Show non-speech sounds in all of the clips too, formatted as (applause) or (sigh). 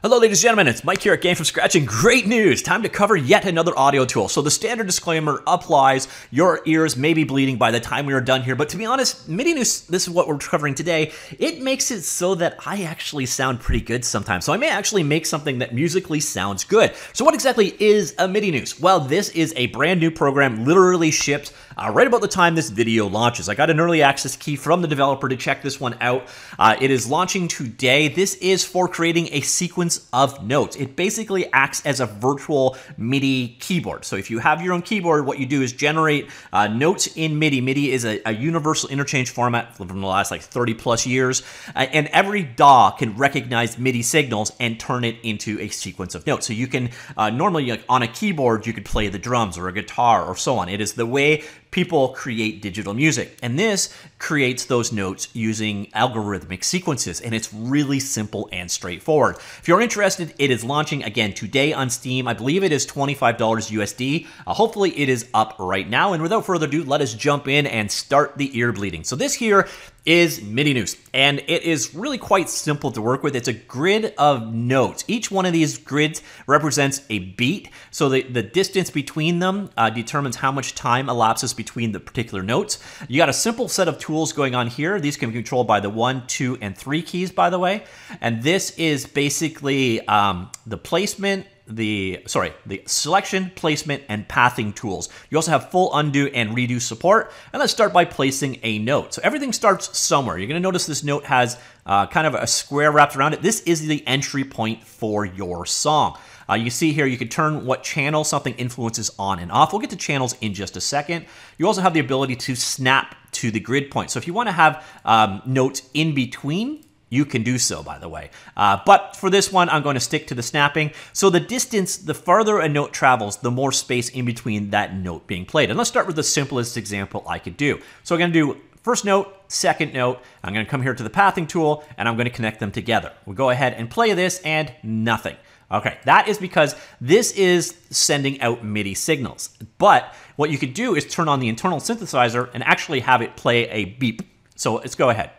Hello ladies and gentlemen, it's Mike here at Game From Scratch and great news! Time to cover yet another audio tool. So the standard disclaimer applies, your ears may be bleeding by the time we are done here, but to be honest, Midinous, this is what we're covering today, it makes it so that I actually sound pretty good sometimes. So I may actually make something that musically sounds good. So what exactly is a Midinous? Well, this is a brand new program, literally shipped uh, right about the time this video launches. I got an early access key from the developer to check this one out. Uh, it is launching today. This is for creating a sequence of notes. It basically acts as a virtual MIDI keyboard. So if you have your own keyboard, what you do is generate uh, notes in MIDI. MIDI is a, a, universal interchange format from the last like 30 plus years. Uh, and every DAW can recognize MIDI signals and turn it into a sequence of notes. So you can uh, normally like on a keyboard, you could play the drums or a guitar or so on. It is the way people create digital music. And this creates those notes using algorithmic sequences, and it's really simple and straightforward. If you're interested, it is launching again today on Steam. I believe it is $25 USD. Uh, hopefully, it is up right now. And without further ado, let us jump in and start the ear bleeding. So, this here is Midinous, and it is really quite simple to work with. It's a grid of notes. Each one of these grids represents a beat, so the, the distance between them uh, determines how much time elapses between the particular notes. You got a simple set of tools going on here. These can be controlled by the one, two, and three keys, by the way. And this is basically um, the placement, the sorry the selection placement and pathing tools. You also have full undo and redo support. And let's start by placing a note. So everything starts somewhere. You're going to notice this note has uh, kind of a square wrapped around it. This is the entry point for your song. Uh, you see here you can turn what channel something influences on and off. We'll get to channels in just a second. You also have the ability to snap to the grid point. So if you want to have um, notes in between you can do so, by the way. Uh, but for this one, I'm going to stick to the snapping. So the distance, the farther a note travels, the more space in between that note being played. And let's start with the simplest example I could do. So I'm going to do first note, second note. I'm going to come here to the pathing tool, and I'm going to connect them together. We'll go ahead and play this, and nothing. Okay, that is because this is sending out MIDI signals. But what you could do is turn on the internal synthesizer and actually have it play a beep. So let's go ahead.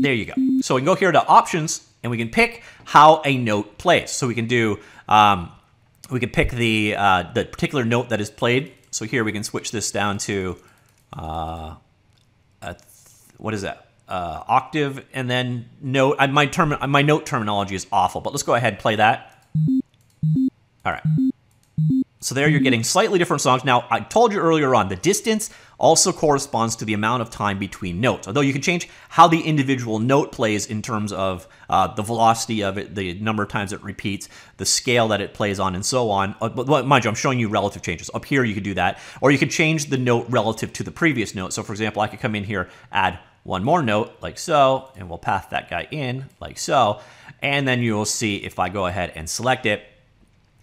There you go. So we can go here to options and we can pick how a note plays. So we can do, um, we can pick the, uh, the particular note that is played. So here we can switch this down to, uh, what is that? Uh, octave and then note. My term, my note terminology is awful, but let's go ahead and play that. All right. So there you're getting slightly different songs. Now, I told you earlier on, the distance also corresponds to the amount of time between notes. Although you can change how the individual note plays in terms of uh, the velocity of it, the number of times it repeats, the scale that it plays on, and so on. Uh, but mind you, I'm showing you relative changes. Up here, you could do that. Or you could change the note relative to the previous note. So for example, I could come in here, add one more note like so, and we'll path that guy in like so. And then you'll see if I go ahead and select it,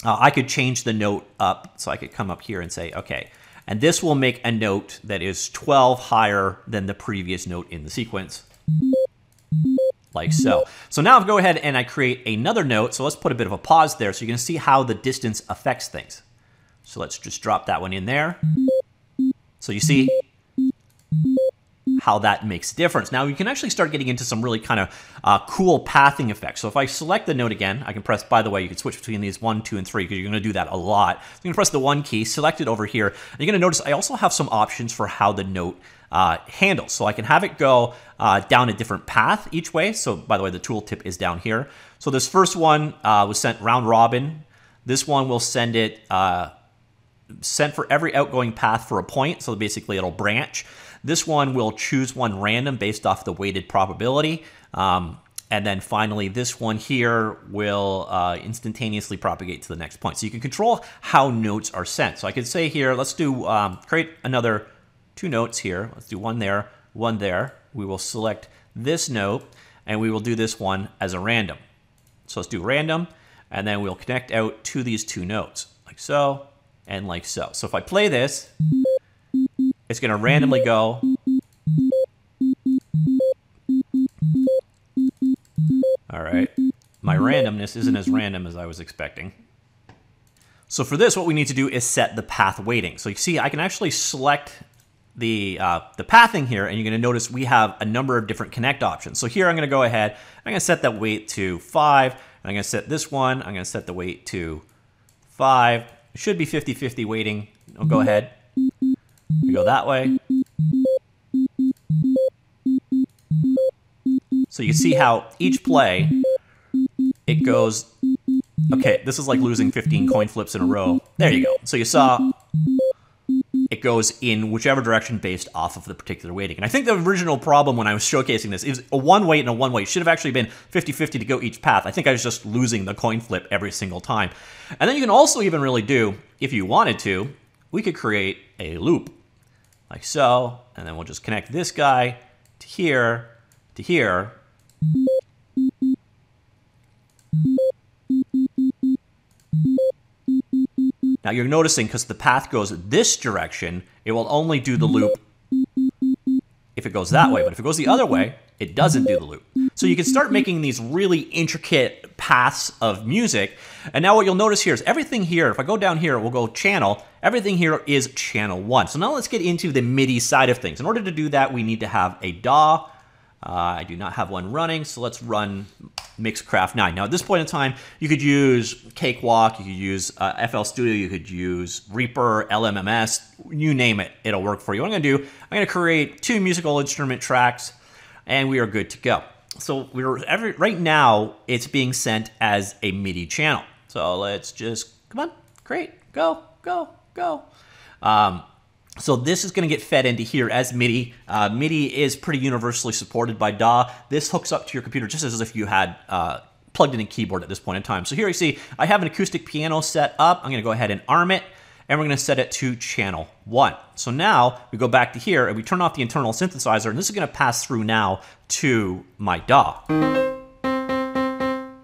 uh, I could change the note up. So I could come up here and say, okay, and this will make a note that is 12 higher than the previous note in the sequence. Like so. So now I'll go ahead and I create another note. So let's put a bit of a pause there so you can see how the distance affects things. So let's just drop that one in there. So you see how that makes a difference. Now you can actually start getting into some really kind of uh, cool pathing effects. So if I select the note again, I can press, by the way, you can switch between these one, two, and three because you're gonna do that a lot. So you can press the one key, select it over here. And you're gonna notice I also have some options for how the note uh, handles. So I can have it go uh, down a different path each way. So by the way, the tooltip is down here. So this first one uh, was sent round robin. This one will send it uh, sent for every outgoing path for a point. So basically it'll branch. This one will choose one random based off the weighted probability. Um, and then finally, this one here will uh, instantaneously propagate to the next point. So you can control how notes are sent. So I could say here, let's do um, create another two notes here. Let's do one there, one there. We will select this note, and we will do this one as a random. So let's do random, and then we'll connect out to these two notes, like so, and like so. So if I play this, it's going to randomly go. All right. My randomness isn't as random as I was expecting. So for this, what we need to do is set the path weighting. So you see, I can actually select the uh, the pathing here, and you're going to notice we have a number of different connect options. So here I'm going to go ahead, I'm going to set that weight to 5, and I'm going to set this one, I'm going to set the weight to 5. It should be 50-50 weighting. I'll go ahead. We go that way. So you see how each play, it goes, okay, this is like losing 15 coin flips in a row. There you go. So you saw it goes in whichever direction based off of the particular weighting. And I think the original problem when I was showcasing this is a one weight and a one weight should have actually been 50-50 to go each path. I think I was just losing the coin flip every single time. And then you can also even really do, if you wanted to, we could create a loop like so, and then we'll just connect this guy to here, to here. Now you're noticing because the path goes this direction, it will only do the loop if it goes that way. But if it goes the other way, it doesn't do the loop. So you can start making these really intricate paths of music. And now what you'll notice here is everything here, if I go down here, we'll go channel, everything here is channel one. So now let's get into the MIDI side of things. In order to do that, we need to have a DAW, uh, I do not have one running, so let's run Mixcraft 9. Now, at this point in time, you could use Cakewalk, you could use uh, FL Studio, you could use Reaper, LMMS, you name it, it'll work for you. What I'm to do, I'm to create two musical instrument tracks, and we are good to go. So we're every, right now, it's being sent as a MIDI channel. So let's just, come on, great, go, go, go. Um, so this is going to get fed into here as MIDI. Uh, MIDI is pretty universally supported by DAW. This hooks up to your computer just as if you had uh, plugged in a keyboard at this point in time. So here you see I have an acoustic piano set up. I'm going to go ahead and arm it, and we're going to set it to channel 1. So now we go back to here, and we turn off the internal synthesizer, and this is going to pass through now to my DAW.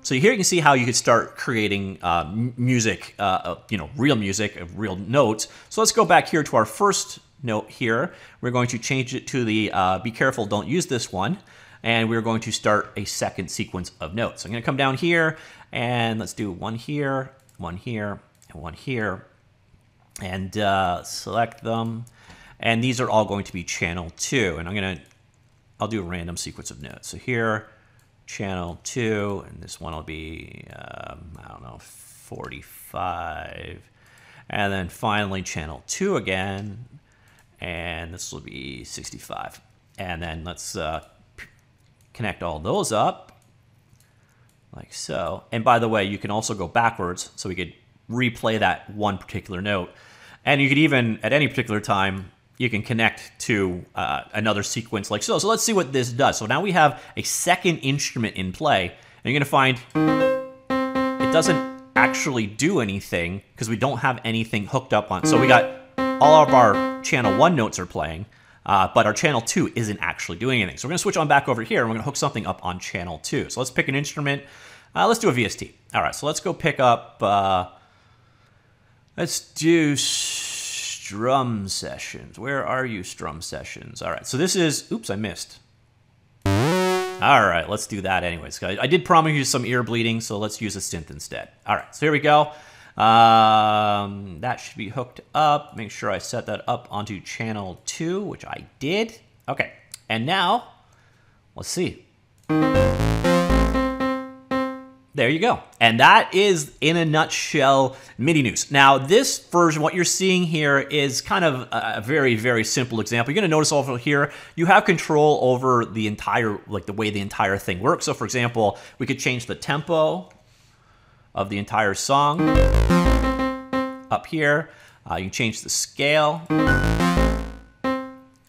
So here you can see how you could start creating uh, music, uh, uh you know, real music, of real notes. So let's go back here to our first note here. We're going to change it to the uh, be careful, don't use this one. And we're going to start a second sequence of notes. So I'm going to come down here and let's do one here, one here, and one here. And uh, select them. And these are all going to be channel two. And I'm going to, I'll do a random sequence of notes. So here, channel 2, and this one will be, um, I don't know, 45. And then finally channel 2 again, and this will be 65. And then let's uh, connect all those up, like so. And by the way, you can also go backwards, so we could replay that one particular note. And you could even, at any particular time, you can connect to uh, another sequence like so. So let's see what this does. So now we have a second instrument in play, and you're gonna find it doesn't actually do anything because we don't have anything hooked up on. So we got all of our channel one notes are playing, uh, but our channel two isn't actually doing anything. So we're gonna switch on back over here and we're gonna hook something up on channel two. So let's pick an instrument. Uh, let's do a VST. All right, so let's go pick up, uh, let's do Strum sessions. Where are you, Strum sessions? All right, so this is, oops, I missed. All right, let's do that anyways. I did promise you some ear bleeding, so let's use a synth instead. All right, so here we go. Um, that should be hooked up. Make sure I set that up onto channel two, which I did. Okay, and now, let's see. There you go. And that is, in a nutshell, Midinous. Now, this version, what you're seeing here is kind of a very, very simple example. You're going to notice over here, you have control over the entire, like the way the entire thing works. So, for example, we could change the tempo of the entire song up here. Uh, you can change the scale.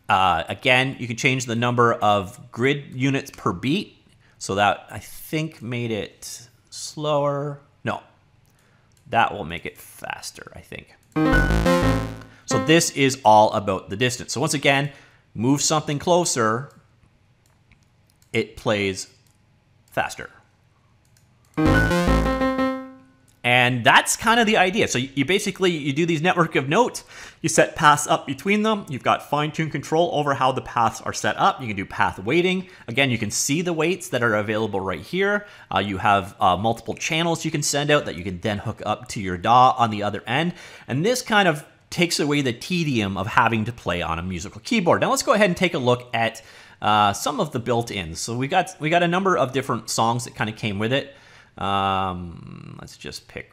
Uh, again, you can change the number of grid units per beat. So that, I think, made it slower. No, that will make it faster, I think. So this is all about the distance. So once again, move something closer, it plays faster. And that's kind of the idea. So you basically, you do these network of notes, you set paths up between them, you've got fine-tuned control over how the paths are set up. You can do path weighting. Again, you can see the weights that are available right here. Uh, you have uh, multiple channels you can send out that you can then hook up to your DAW on the other end. And this kind of takes away the tedium of having to play on a musical keyboard. Now let's go ahead and take a look at uh, some of the built-ins. So we got we got a number of different songs that kind of came with it. Um, let's just pick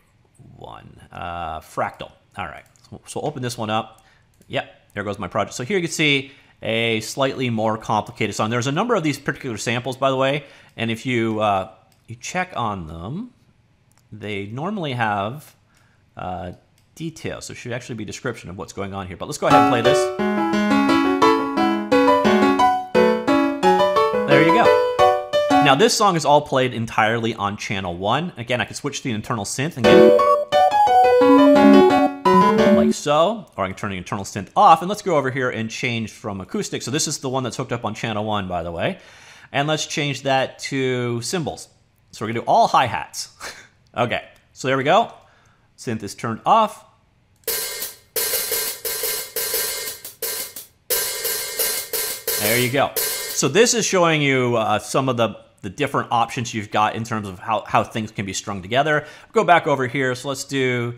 one. Uh, Fractal. All right. So, so open this one up. Yep, there goes my project. So here you can see a slightly more complicated song. There's a number of these particular samples, by the way, and if you uh, you check on them, they normally have uh, details. So should actually be description of what's going on here. But let's go ahead and play this. Now this song is all played entirely on channel one. Again, I can switch to the internal synth and get like so, or I can turn the internal synth off. And let's go over here and change from acoustic. So this is the one that's hooked up on channel one, by the way. And let's change that to cymbals. So we're gonna do all hi-hats. (laughs) okay, so there we go. Synth is turned off. There you go. So this is showing you uh, some of the, the different options you've got in terms of how, how things can be strung together. Go back over here. So let's do,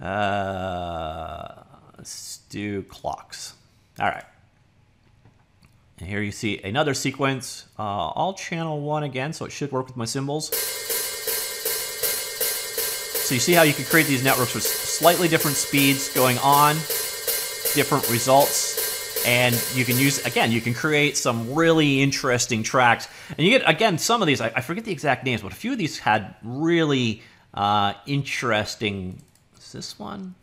uh, let's do clocks. All right. And here you see another sequence, uh, all channel one again, so it should work with my cymbals. So you see how you can create these networks with slightly different speeds going on, different results, and you can use, again, you can create some really interesting tracks. And you get, again, some of these, I, I forget the exact names, but a few of these had really uh, interesting, is this one?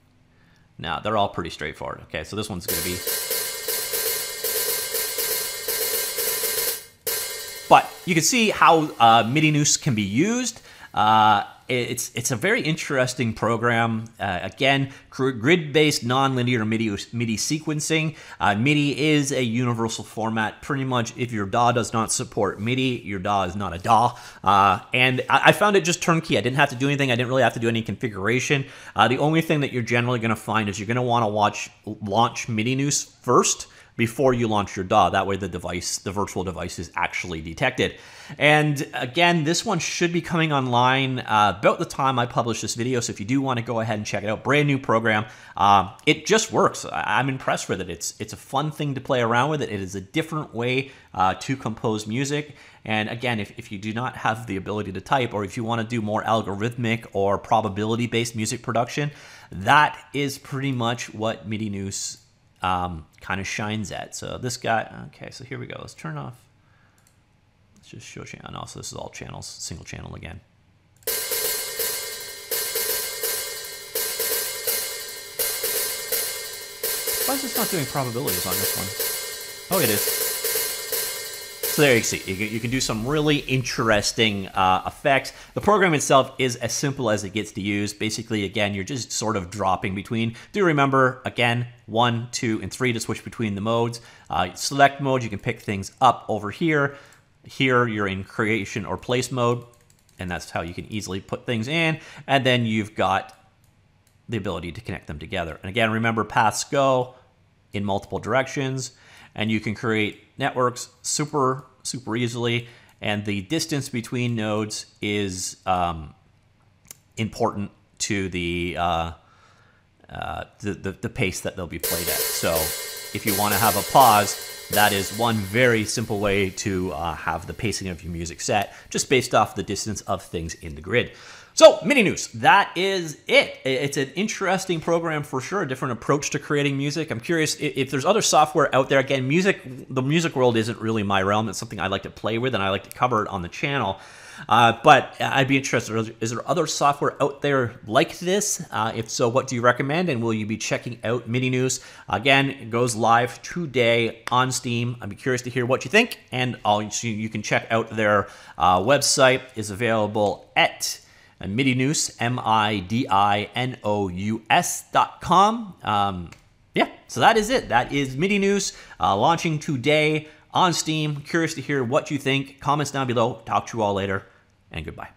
No, they're all pretty straightforward. Okay, so this one's gonna be But you can see how uh, Midinous can be used. Uh, it's it's a very interesting program. Uh, again, grid-based nonlinear MIDI MIDI sequencing. Uh, MIDI is a universal format. Pretty much, if your DAW does not support MIDI, your DAW is not a DAW. Uh, and I, I, found it just turnkey. I didn't have to do anything. I didn't really have to do any configuration. Uh, the only thing that you're generally going to find is you're going to want to watch launch Midinous first before you launch your DAW. That way the device, the virtual device is actually detected. And again, this one should be coming online uh, about the time I publish this video. So if you do want to go ahead and check it out, brand new program. Uh, it just works. I'm impressed with it. It's, it's a fun thing to play around with. It, it is a different way uh, to compose music. And again, if, if you do not have the ability to type, or if you want to do more algorithmic or probability-based music production, that is pretty much what Midinous um, kind of shines at. So this guy, okay, so here we go. Let's turn off. Let's just show channel. And also, this is all channels, single channel again. Why is this not doing probabilities on this one? Oh, it is. So there you see, you can do some really interesting uh, effects. The program itself is as simple as it gets to use. Basically, again, you're just sort of dropping between. Do remember, again, one, two, and three to switch between the modes. Uh, select mode, you can pick things up over here. Here, you're in creation or place mode, and that's how you can easily put things in. And then you've got the ability to connect them together. And again, remember paths go in multiple directions and you can create networks super, super easily. And the distance between nodes is um, important to the, uh, uh, the, the, the pace that they'll be played at. So if you want to have a pause, that is one very simple way to uh, have the pacing of your music set, just based off the distance of things in the grid. So, Midinous. that is it. It's an interesting program for sure, a different approach to creating music. I'm curious if there's other software out there. Again, music, the music world isn't really my realm. It's something I like to play with and I like to cover it on the channel. Uh, but I'd be interested, is there other software out there like this? Uh, if so, what do you recommend? And will you be checking out Midinous? Again, it goes live today on Steam. I'd be curious to hear what you think. And I'll, you can check out their uh, website is available at and Midinous, M-I-D-I-N-O-U-S dot com. Um, yeah, so that is it. That is Midinous uh, launching today on Steam. Curious to hear what you think. Comments down below. Talk to you all later, and goodbye.